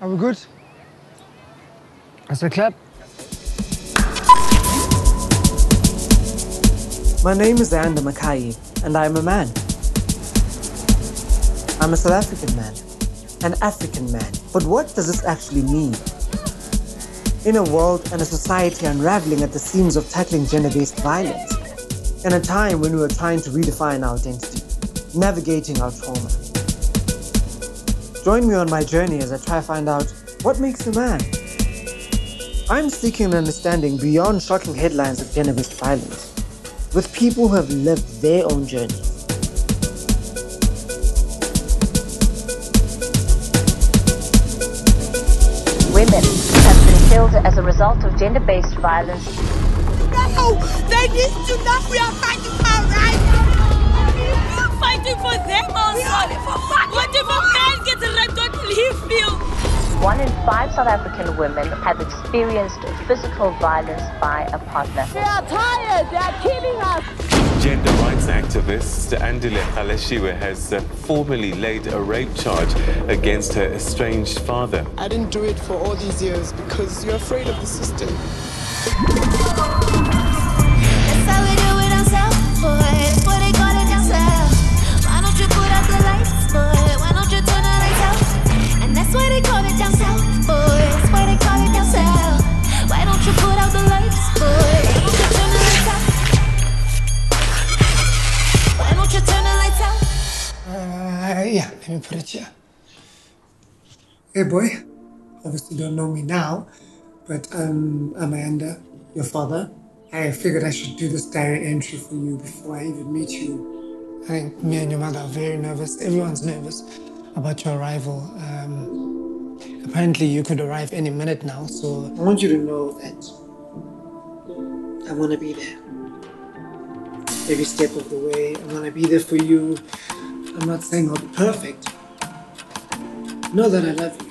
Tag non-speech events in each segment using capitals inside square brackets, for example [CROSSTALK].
Are we good? That's a clap. My name is Ayanda Makayi, and I am a man. I'm a South African man, an African man. But what does this actually mean? In a world and a society unraveling at the seams of tackling gender based violence, in a time when we are trying to redefine our identity, navigating our trauma. Join me on my journey as I try to find out what makes a man. I'm seeking an understanding beyond shocking headlines of gender based violence with people who have lived their own journey. Women have been killed as a result of gender based violence. No! They need to know we are fighting for our rights! We are fighting for them also! What if a man gets raped? What will he feel? One in five South African women have experienced physical violence by a partner. They are tired! They are killing us! Gender rights activist Andile Gaelesiwe has uh, formally laid a rape charge against her estranged father. I didn't do it for all these years because you're afraid of the system. Put it here. Hey, boy. Obviously, don't know me now, but um, I'm Ayanda, your father. I figured I should do this diary entry for you before I even meet you. I think me and your mother are very nervous. Everyone's nervous about your arrival. Um, apparently, you could arrive any minute now, so I want you to know that I want to be there. Every step of the way, I want to be there for you. I'm not saying I'll be perfect. Know that I love you.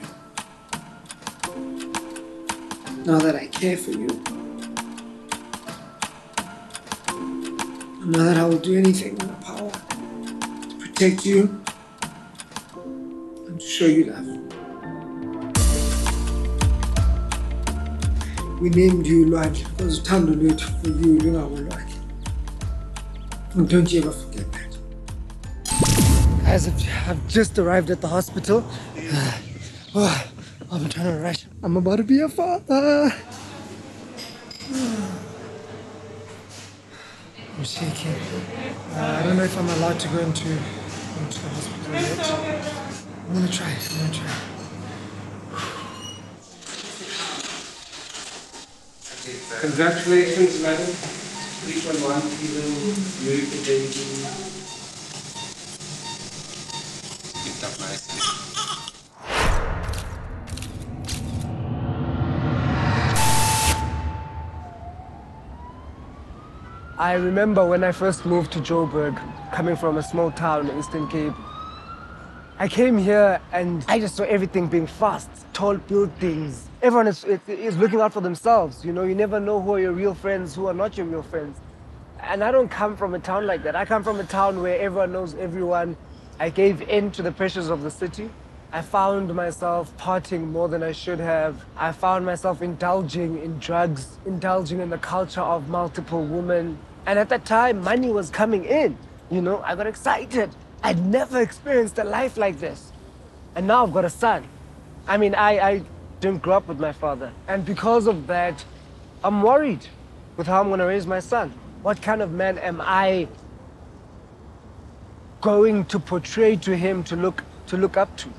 Know that I care for you. Know that I will do anything in my power to protect you and to show you love. We named you Lwaki because Tando for you, Lwaki. And don't you ever forget that. I've- I've just arrived at the hospital. [SIGHS] Oh, I'm trying to rush. I'm about to be a father. [SIGHS] I'm shaking. Uh, I don't know if I'm allowed to go into, into the hospital yet. I'm gonna try. I'm gonna try. Congratulations, madam. 3.1 kilo, beautiful baby. Picked up nicely. I remember when I first moved to Joburg, coming from a small town in Eastern Cape. I came here and I just saw everything being fast, tall buildings. Everyone is, is, is looking out for themselves. You know, you never know who are your real friends, who are not your real friends. And I don't come from a town like that. I come from a town where everyone knows everyone. I gave in to the pressures of the city. I found myself partying more than I should have. I found myself indulging in drugs, indulging in the culture of multiple women. And at that time, money was coming in. You know, I got excited. I'd never experienced a life like this. And now I've got a son. I mean, I, I didn't grow up with my father. And because of that, I'm worried with how I'm going to raise my son. What kind of man am I going to portray to him to look to look up to?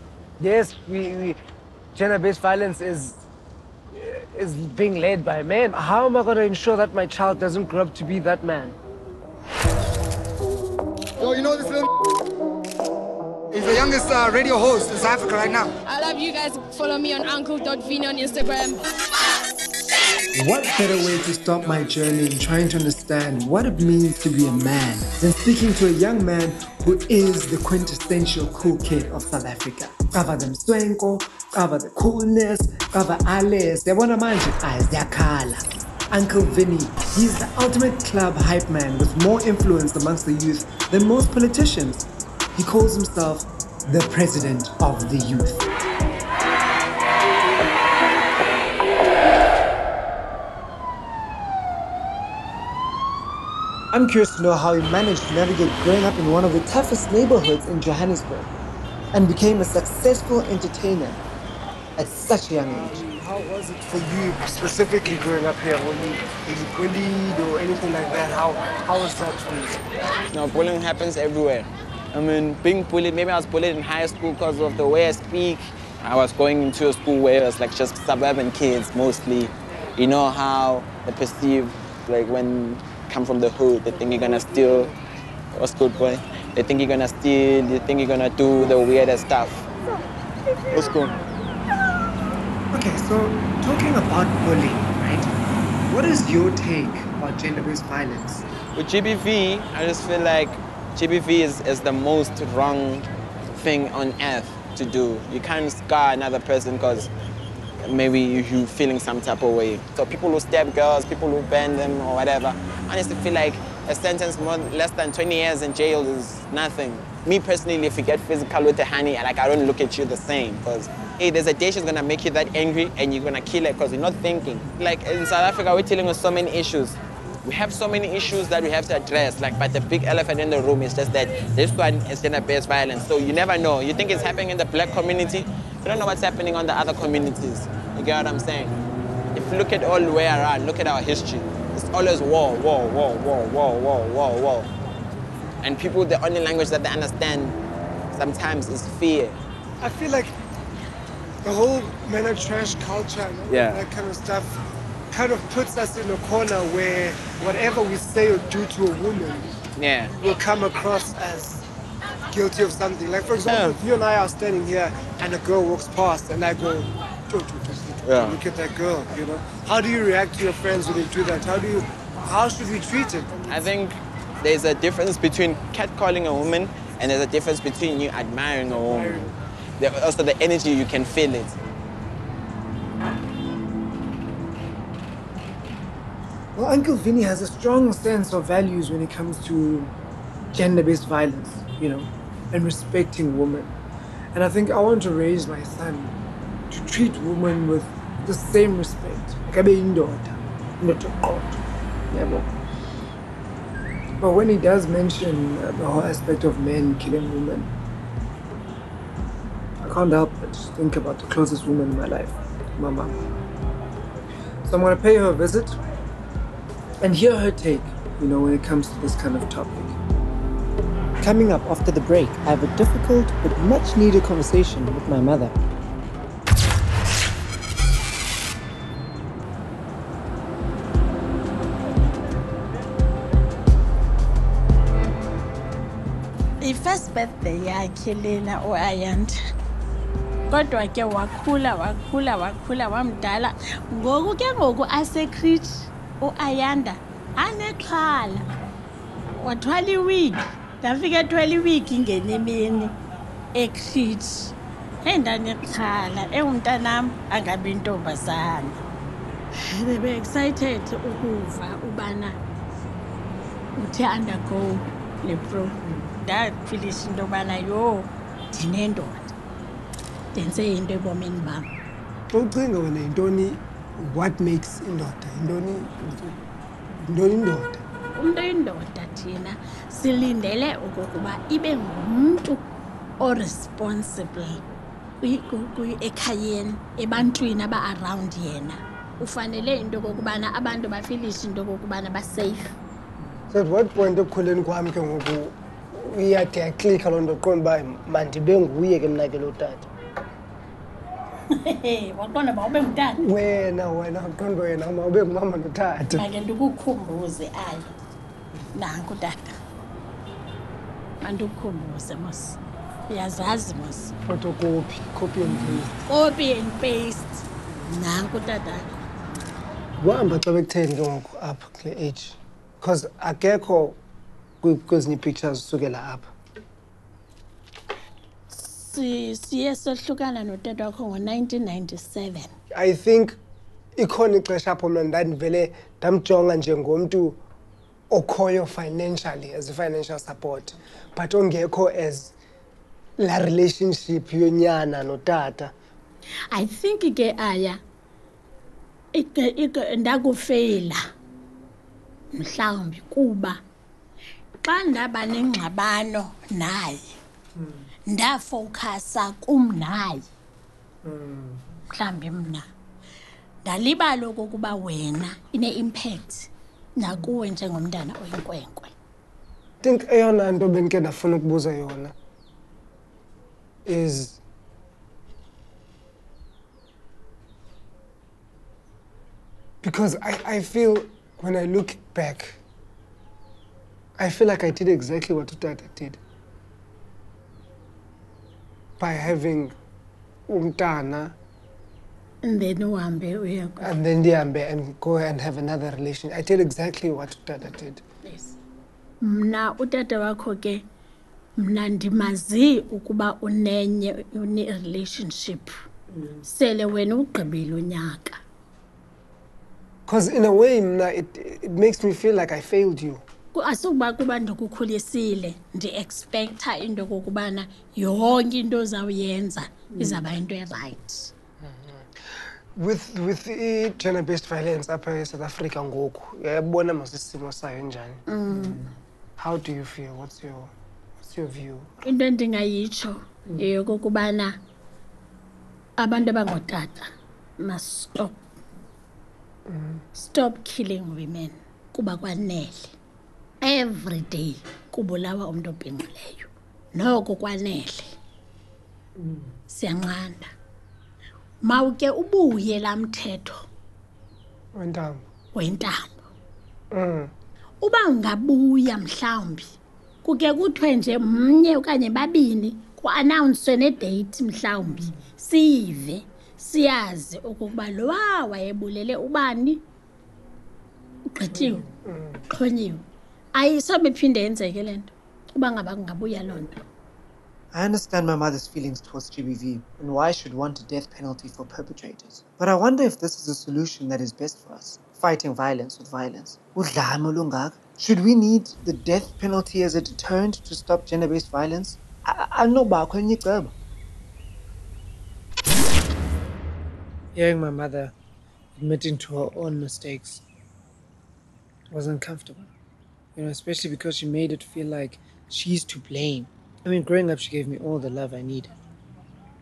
Yes, we, we gender-based violence is is being led by men. How am I going to ensure that my child doesn't grow up to be that man? Yo, you know this little [LAUGHS] He's the youngest uh, radio host in South Africa right now. I love you guys. Follow me on uncle.vino on Instagram. What better way to start my journey in trying to understand what it means to be a man than speaking to a young man who is the quintessential cool kid of South Africa? Cover them swenko, cover the coolness, cover alles. Yabona manje, eyes ziyakhala. Uncle Vinny, he's the ultimate club hype man with more influence amongst the youth than most politicians. He calls himself the president of the youth. I'm curious to know how he managed to navigate growing up in one of the toughest neighborhoods in Johannesburg and became a successful entertainer at such a young age. Um, how was it for you specifically growing up here? When you, were you bullied or anything like that? How, how was that for you? No, bullying happens everywhere. I mean, being bullied, maybe I was bullied in high school because of the way I speak. I was going into a school where it was like just suburban kids mostly. You know how they perceive, like when come from the hood, they think you're gonna steal. What's good, boy? They think you're gonna steal, they think you're gonna do the weirdest stuff. What's good? Okay, so talking about bullying, right? What is your take about gender-based violence? With GBV, I just feel like GBV is, is the most wrong thing on earth to do. You can't scar another person because maybe you, feeling some type of way. So people who stab girls, people who ban them or whatever, I honestly feel like a sentence more less than 20 years in jail is nothing. Me personally, if you get physical with a honey, like I don't look at you the same because hey, there's a day she's gonna make you that angry and you're gonna kill her because you're not thinking. Like in South Africa, we're dealing with so many issues. We have so many issues that we have to address. Like, but the big elephant in the room is just that this one is gender-based violence. So you never know. You think it's happening in the black community, you don't know what's happening on the other communities. You get what I'm saying? If you look at all the way around, look at our history. It's always war, war, war, war, war, war, war, war. And people, the only language that they understand sometimes is fear. I feel like the whole men are trash culture and all Yeah. that kind of stuff kind of puts us in a corner where whatever we say or do to a woman Yeah. will come across as guilty of something. Like, for example, if you and I are standing here and a girl walks past and I go, "Jo, jo, jo, jo, Yeah. look at that girl, you know? How do you react to your friends when they do that? How do you, how should we treat it? I think there's a difference between catcalling a woman and there's a difference between you admiring a woman. There, also, the energy, you can feel it. Well, Uncle Vinny has a strong sense of values when it comes to gender-based violence, you know, and respecting women. And I think I want to raise my son to treat women with the same respect. Like abe indoda, not a god. Yabo. But when he does mention uh, the whole aspect of men killing women, I can't help but think about the closest woman in my life, my mom. So I'm gonna pay her a visit and hear her take, you know, when it comes to this kind of topic. Coming up after the break, I have a difficult but much needed conversation with my mother. i-first birthday yakhe lena u-ayanda kodwa ke wakhula wakhula wakhula wamdala. Ngoku ke ngoku asekrit u-ayanda anexhala. Wathwala iwigi ndafika ethwala iwigi ngenemini ekrit heyi ndanexhala engumntanam angabi ntombazana. Bebe-excited ukuva ubana uthe undergo le program ndafilisha into yobana yho ndinendoda ndenze into ebomini bam. Ucinga wena yintoni what makes indoda? Yintoni yintoni indoda umntu oyindoda thina silindele okokuba ibe ngumntu oresponsible ekhayeni ebantwini aba-around yena. Ufanele into okokubana abantu bafilishe into okokubana baseyifu so at what point ekukhuleni kwam ke ngoku iyade yaklikha loo nto qonda uba mandibe nguye ke mna ke loo tata? Waqonda uba ube ngutata. Wena wena qonda wena uma ube ngumama notata. Make ndikukhumbuze ayo nanku tata. Mandikukhumbuze mos. Uyazazi mos. Photocopy copy and paste. Copy and paste. Nanku tatakho kuhamba xa bekutheni ke ngoku apha kule age because akekho kwezinye ii-pictures usukela apha. Si- siye sohlukana notata wakho ngo-1997 i think ikhona ixesha apho mna ndandivele ndamjonga njengomntu okhoyo financially as i-financial support but ongekho as laa relationship yonyana notata. I think ke aya ike- ike- ndakufeyila mhlawumbi kuba xa ndaba nengxabano naye ndafowukhasa kum naye. Mhlawumbi mna ndalibala okokuba wena ine-impact. Nakuwe njengomntana oyinkwenkwe think eyona nto bendike ndafuna ukubuza yona is because I, I feel when I look back, I feel like I did exactly what Utata did. By having umtana and then uhambe ku- and then ndihambe and go and have another relation. I did exactly what Utata did. mna utata wakho ke mna ndimazi ukuba unenye une-relationship sele wena ugqibile unyaka Because in a way, mna, it, it makes me feel like I failed you. Ku- asukuba kuba ndikukhulisile ndi-ekspektha into kokubana yonke into ozawuyenza izawuba into erayithi With with the gender-based violence apha eSouth Africa ngoku, uyabona mos isimo sayo njani? How do you feel? What's your what's your view? into endingayitsho yeyokokubana abantu abangootata must stop stop killing women kuba kwanele every day kubulawa umntu obhinqileyo noko kwanele siyanqanda mawuke ubuye laa mthetho. Wentambo. wentambo Mm. uba ungabuya mhlawumbi kuke kuthiwe nje mnye okanye babini ku-anawunswe nedeyithi mhlawumbi siyive siyazi okokuba lowa wayebulele ubani? Ugqityiwe xhonyiwe ayisobe iphinde yenzeke le nto uba ngaba kungabuya loo nto. I understand my mother's feelings towards GBV and why she'd want a death penalty for perpetrators. But I wonder if this is a solution that is best for us, fighting violence with violence. Should we need the death penalty as a deterrent to stop gender based violence? I- elinye icebo. Hearing my mother admitting to her own mistakes was uncomfortable. You know, especially because she made it feel like she's to blame. I mean, growing up, she gave me all the love I needed.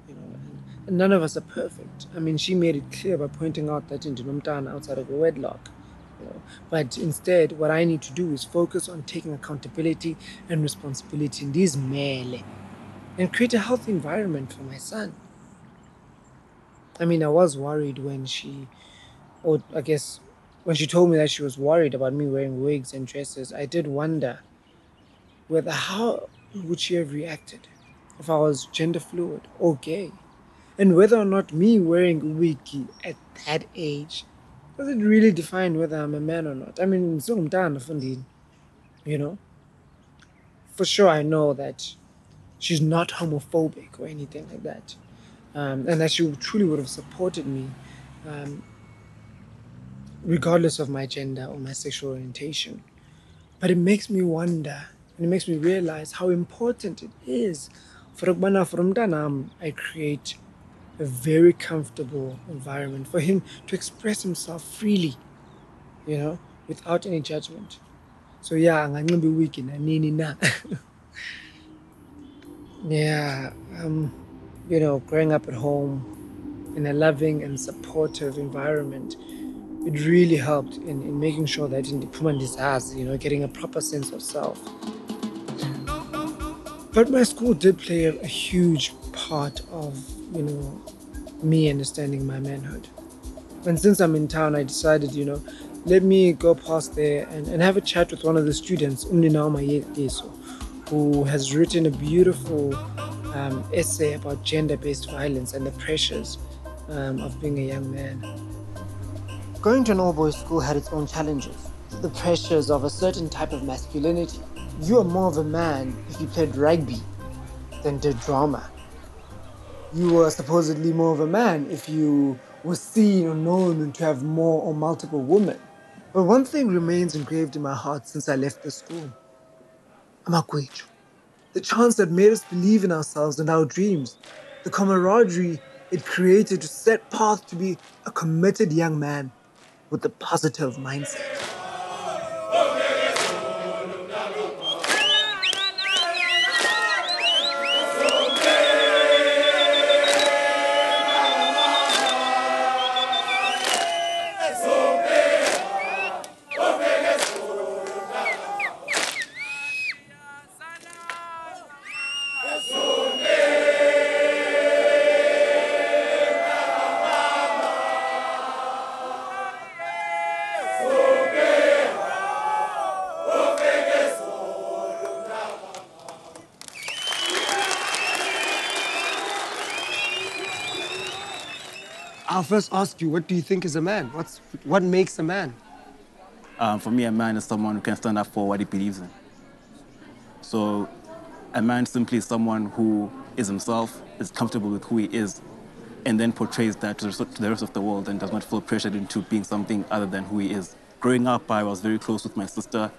You know, and, none of us are perfect. I mean, she made it clear by pointing out that in Dinumtan outside of a wedlock. You know, but instead, what I need to do is focus on taking accountability and responsibility in these mele and create a healthy environment for my son. I mean, I was worried when she, or I guess when she told me that she was worried about me wearing wigs and dresses. I did wonder whether how would she have reacted if I was gender fluid or gay, and whether or not me wearing wig at that age does it really define whether I'm a man or not. I mean, so I'm you know. For sure, I know that she's not homophobic or anything like that um, and that she truly would have supported me, um, regardless of my gender or my sexual orientation. But it makes me wonder, and it makes me realize how important it is for Ukbana from Danam, I create a very comfortable environment for him to express himself freely, you know, without any judgment. So yeah, I'm gonna be nganxiba wiki nanini na. [LAUGHS] yeah, um, you know, growing up at home in a loving and supportive environment, it really helped in, in making sure that in the Pumandisazi, you know, getting a proper sense of self. But my school did play a, a huge part of, you know, me understanding my manhood. And since I'm in town, I decided, you know, let me go past there and, and have a chat with one of the students, who has written a beautiful um, essay about gender based violence and the pressures um, of being a young man. Going to an all boys school had its own challenges. The pressures of a certain type of masculinity. You are more of a man if you played rugby than did drama. You were supposedly more of a man if you were seen or known to have more or multiple women. But one thing remains engraved in my heart since I left the school. Amakwechu. The chance that made us believe in ourselves and our dreams. The camaraderie it created to set path to be a committed young man with a positive mindset. I'll first ask you, what do you think is a man? What's what makes a man? Um, for me, a man is someone who can stand up for what he believes in. So, a man simply is someone who is himself, is comfortable with who he is, and then portrays that to the rest- of the world and does not feel pressured into being something other than who he is. Growing up, I was very close with my sister,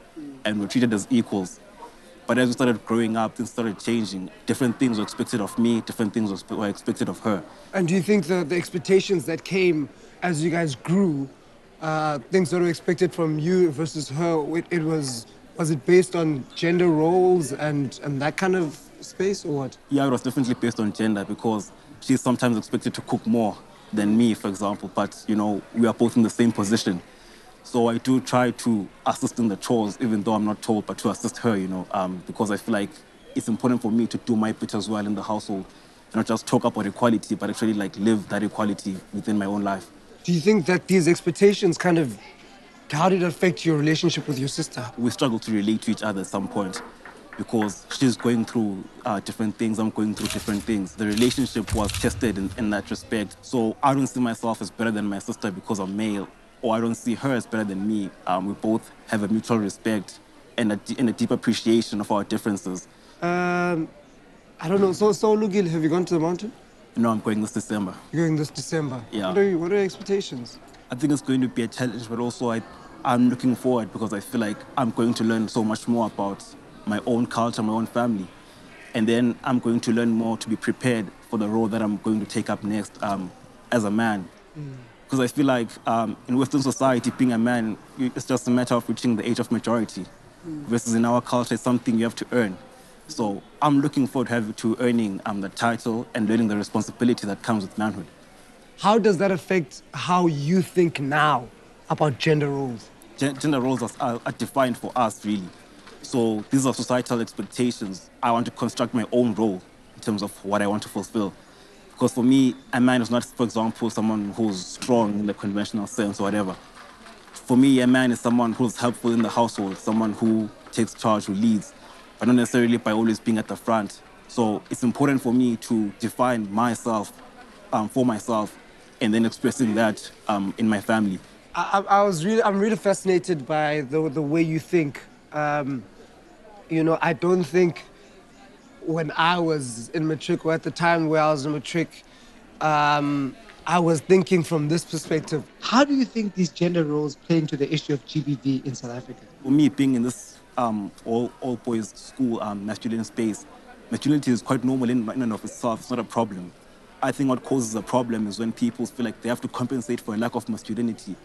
and we were treated as equals. But as we started growing up, things started changing. Different things were expected of me, different things were expected of her. And do you think the, the expectations that came as you guys grew, uh, things that were expected from you versus her, it, it was was it based on gender roles and, and that kind of space or what? Yeah, it was definitely based on gender because she's sometimes expected to cook more than me, for example. But you know, we are both in the same position, so I do try to assist in the chores, even though I'm not told, but to assist her, you know, um, because I feel like it's important for me to do my bit as well in the household, and not just talk about equality, but actually like live that equality within my own life. Do you think that these expectations kind of, how did it affect your relationship with your sister? we struggle to relate to each other at some point because she's going through uh, different things, I'm going through different things. The relationship was tested in, in that respect. So I don't see myself as better than my sister because I'm male, or I don't see her as better than me. Um, we both have a mutual respect and a, and a deep appreciation of our differences. Um, I don't know. So, so Lugil, have you gone to the mountain? No, I'm going this December. You're going this December. Yeah. What are, you, what are your expectations? I think it's going to be a challenge, but also I, I'm looking forward because I feel like I'm going to learn so much more about my own culture, my own family. And then I'm going to learn more to be prepared for the role that I'm going to take up next um, as a man. Because I feel like um, in Western society, being a man, it's just a matter of reaching the age of majority. Versus in our culture, it's something you have to earn. So I'm looking forward to, earning um, the title and learning the responsibility that comes with manhood. How does that affect how you think now about gender roles? Gen- gender roles are, are defined for us, really. So these are societal expectations. I want to construct my own role in terms of what I want to fulfill. Because for me, a man is not, for example, someone who's strong in the conventional sense or whatever. For me, a man is someone who's helpful in the household, someone who takes charge, who leads, but not necessarily by always being at the front. So it's important for me to define myself um, for myself and then expressing that um, in my family. I, I was really, I'm really fascinated by the, the way you think. Um, you know, I don't think when I was in matric or at the time where I was in matric, um, I was thinking from this perspective. How do you think these gender roles play into the issue of GBV in South Africa? For me, being in this um, all, all boys school um, masculine space, masculinity is quite normal in, in and of itself. It's not a problem. I think what causes a problem is when people feel like they have to compensate for a lack of masculinity.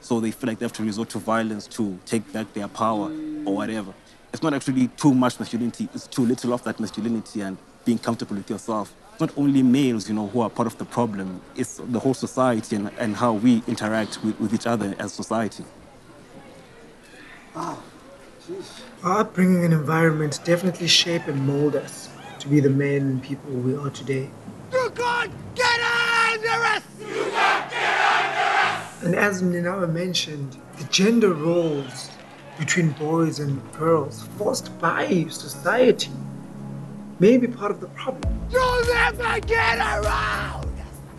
So they feel like they have to resort to violence to take back their power or whatever. It's not actually too much masculinity, it's too little of that masculinity and being comfortable with yourself. It's not only males, you know, who are part of the problem, it's the whole society and, and how we interact with, with each other as society. Our upbringing and environment definitely shape and mold us to be the men and people we are today. You can't get under us! You can't get under us! And as Ninawa mentioned, the gender roles between boys and girls forced by society may be part of the problem. You'll never get around!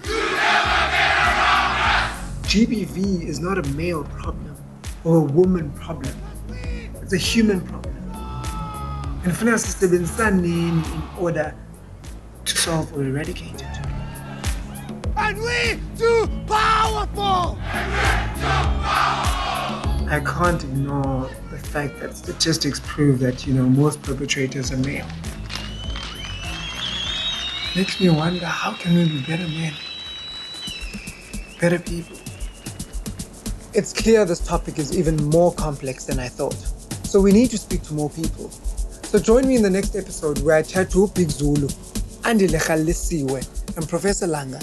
You never get around us! GBV is not a male problem or a woman problem. It's a human problem. And finance for us, standing in order to solve or eradicate it. And we too powerful! I can't ignore the fact that statistics prove that, you know, most perpetrators are male. Makes me wonder how can we be better men? Better people? It's clear this topic is even more complex than I thought. So we need to speak to more people. So join me in the next episode where I chat to Big Zulu, Andy Lechalisiwe, and Professor Langa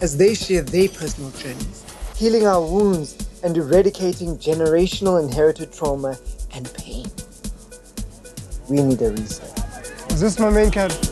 as they share their personal journeys, healing our wounds and eradicating generational inherited trauma and pain. We need a reset. Is this my main card?